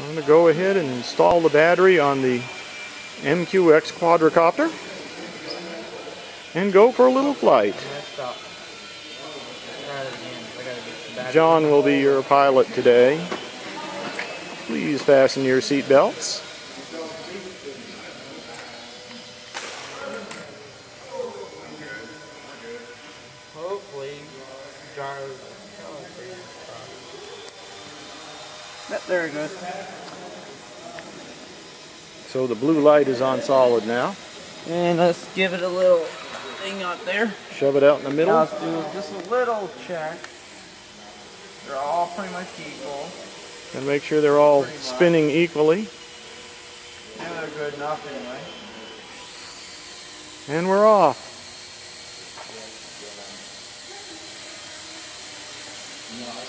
I'm going to go ahead and install the battery on the MQX quadricopter and go for a little flight. Jon will be your pilot today. Please fasten your seat belts. Hopefully, drive. There it goes. So the blue light is on solid now. And let's give it a little thing out there. Shove it out in the Now middle. let's do just a little check. They're all pretty much equal. And make sure they're all spinning equally. And they're good enough anyway. And we're off. Oh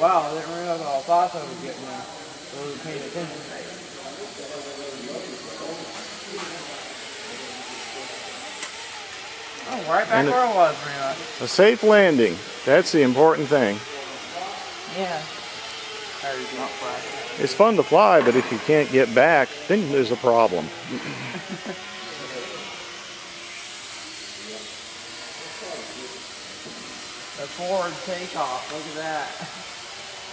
wow, I didn't realize how fast I was getting there. I wasn't paying attention. Oh, right back And where I was pretty much. A safe landing. That's the important thing. Yeah. Battery's not flash. It's fun to fly, but if you can't get back, then there's a problem. The forward takeoff, look at that.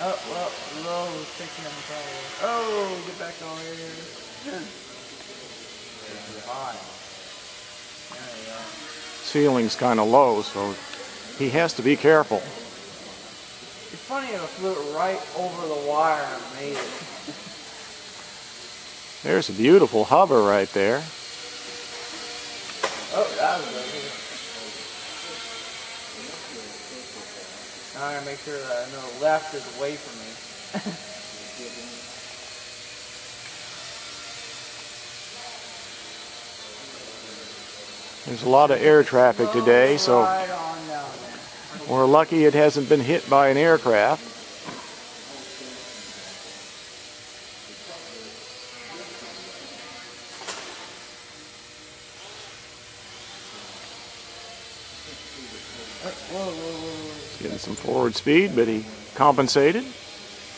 Oh, well, low on the. Oh, get back over here. Ceiling's kind of low, so he has to be careful. It's funny how it flew right over the wire and made it. There's a beautiful hover right there. Oh, that was. Now I gotta make sure that I know the left is away from me. There's a lot of air traffic today, so Right on down there. we're lucky it hasn't been hit by an aircraft. Whoa, whoa, whoa, whoa. He's getting some forward speed, but he compensated.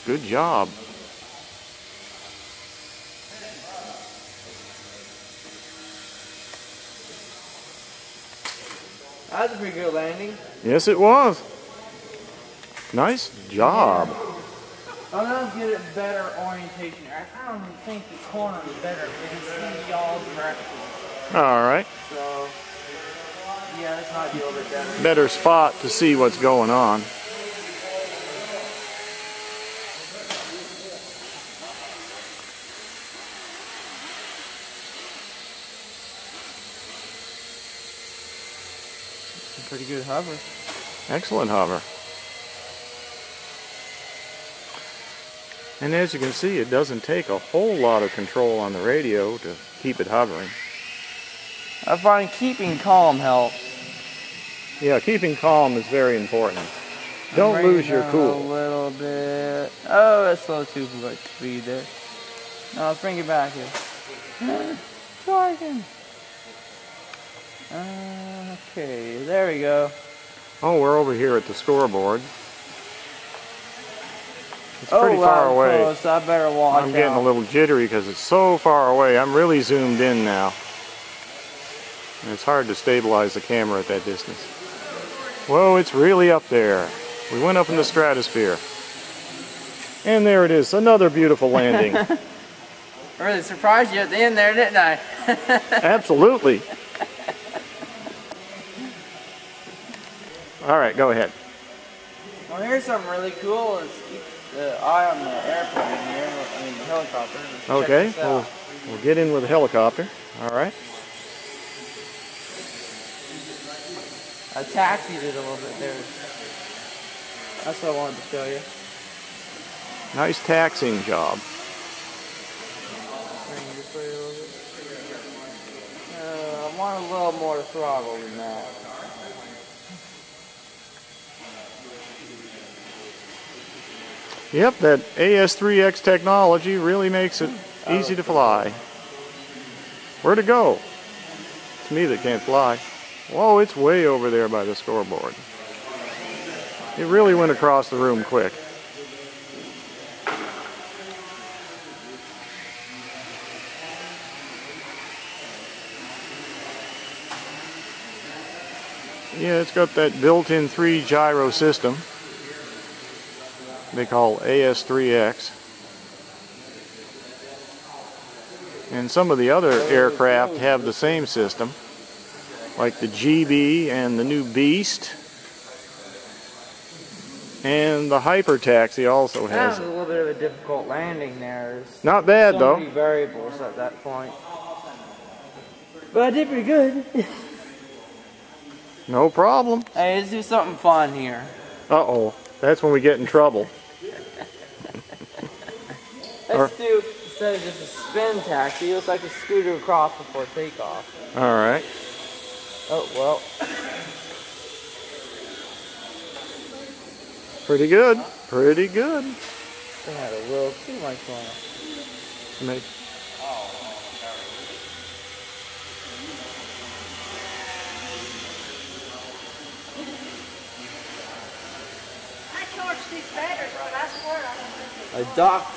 Good job. That was a pretty good landing. Yes, it was. Nice job. I'm gonna get it better orientation. I don't think the corner is better. It can see all directions. All right. So, yeah, this might be a little bit better. Better spot to see what's going on. Pretty good hover. Excellent hover. And as you can see, it doesn't take a whole lot of control on the radio to keep it hovering. I find keeping calm helps. Yeah, keeping calm is very important. Don't lose your down A cool. little bit. Oh, that's a little too much speed there. No, let's bring it back here. Try again. Okay, there we go. Oh, we're over here at the scoreboard. It's oh, pretty far away. Close. I better watch I'm getting out. a little jittery because it's so far away. I'm really zoomed in now. And it's hard to stabilize the camera at that distance. Whoa, it's really up there. We went up in the stratosphere. And there it is, another beautiful landing. I really surprised you at the end there, didn't I? Absolutely. All right, go ahead. Well, here's something really cool. Is keep the eye on the airplane here. I mean, the helicopter. Okay, we'll, we'll get in with the helicopter. All right. I taxied it a little bit there. That's what I wanted to show you. Nice taxing job. Bring this way a little bit. Uh, I want a little more throttle than that. Yep, that AS3X technology really makes it easy to fly. Where to go? It's me that can't fly. Whoa, it's way over there by the scoreboard. It really went across the room quick. Yeah, it's got that built-in 3 gyro system they call AS3X. And some of the other aircraft have the same system, like the GB and the new Beast. And the Hyper Taxi also That has was a little bit of a difficult landing there. There's Not bad so though. many variables at that point. But I did pretty good. No problem. hey, let's do something fun here. Uh-oh. That's when we get in trouble. Let's do, instead of just a spin taxi, let's like a scooter across before takeoff. All right. Oh, well. Pretty good. Pretty good. They had a little too much fun. Make- I charged these batteries, but I swear I don't docked.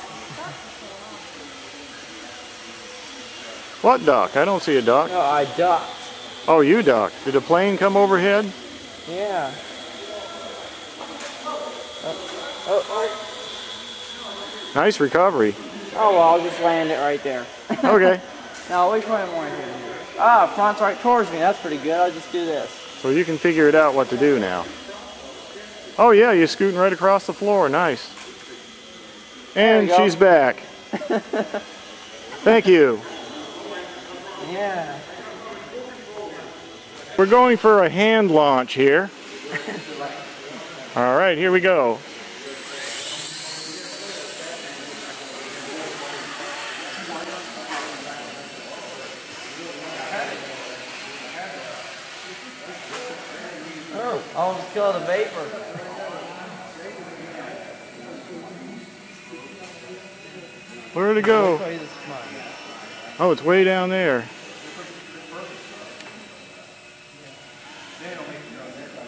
What duck? I don't see a duck. No, I docked. Oh, you duck. Did a plane come overhead? Yeah. Oh, oh, oh. Nice recovery. Oh, well, I'll just land it right there. Okay. now, which one am I here? Ah, front's right towards me. That's pretty good. I'll just do this. So you can figure it out what to do now. Oh yeah, you're scooting right across the floor. Nice. And she's back. Thank you. Yeah. We're going for a hand launch here. All right, here we go. Oh, I almost killed a vapor. Where'd it go? Show you this one. Oh, it's way down there.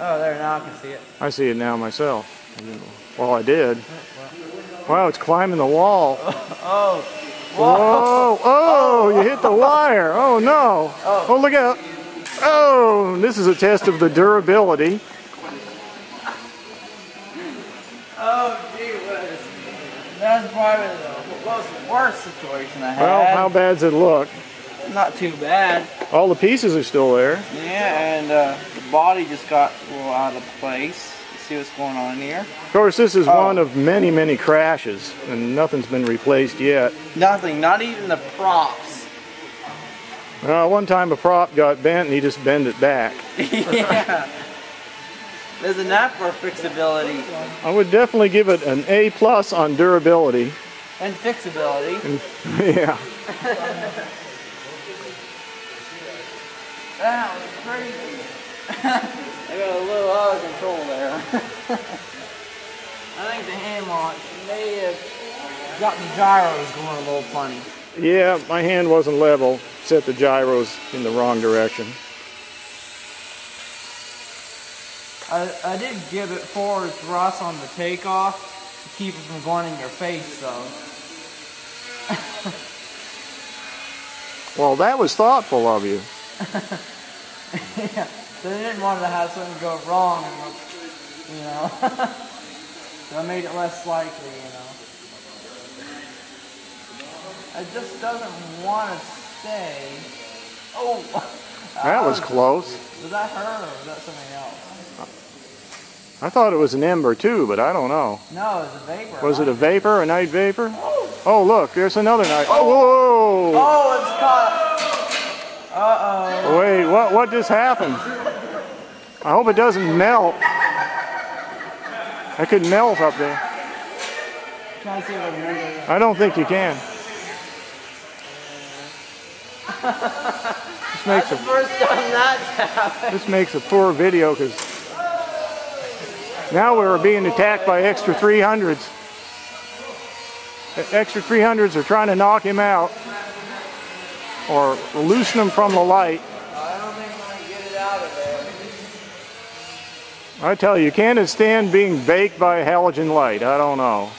Oh, there, now I can see it. I see it now myself. Well, I did. Wow, it's climbing the wall. Oh, Whoa! Oh, you hit the wire. Oh no! Oh, look out! Oh, this is a test of the durability. oh, gee whiz. That's probably the most worst situation I had. Well, how bad's it look? Not too bad. All the pieces are still there. Yeah, and uh, body just got a little out of place. Let's see what's going on here. Of course, this is Oh. one of many, many crashes, and nothing's been replaced yet. Nothing, not even the props. Uh, one time a prop got bent, and he just bent it back. yeah. There's a knack for fixability I would definitely give it an A plus on durability. and fixability. And, yeah. That was crazy. I got a little out of control there. I think the hand launch may have got the gyros going a little funny. Yeah, my hand wasn't level. Set the gyros in the wrong direction. I, I did give it forward thrust on the takeoff to keep it from going in your face though. Well, that was thoughtful of you. yeah. So they didn't want to have something go wrong, you know. so I made it less likely, you know. It just doesn't want to stay. Oh, That was close. Was that her or was that something else? I thought it was an ember too, but I don't know. No, it was a vapor. Was it a vapor, a night vapor? Oh, oh look, there's another night. Oh, Oh, oh it's caught. Uh-oh. Wait, what? What just happened? I hope it doesn't melt. I could melt up there. Trying see if I don't think you can. This makes a the first time that's this makes a poor video because now we're being attacked by extra 300s. The Extra 300s are trying to knock him out or loosen him from the light. I don't think I can get it out of there. I tell you, can't stand being baked by halogen light. I don't know.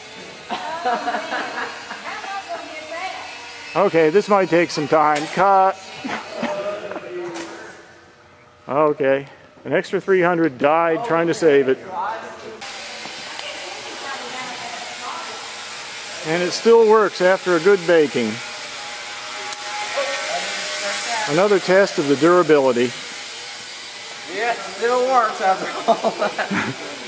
Okay, this might take some time. Cut. okay. An extra 300 died trying to save it. And it still works after a good baking. Another test of the durability. It works after all that.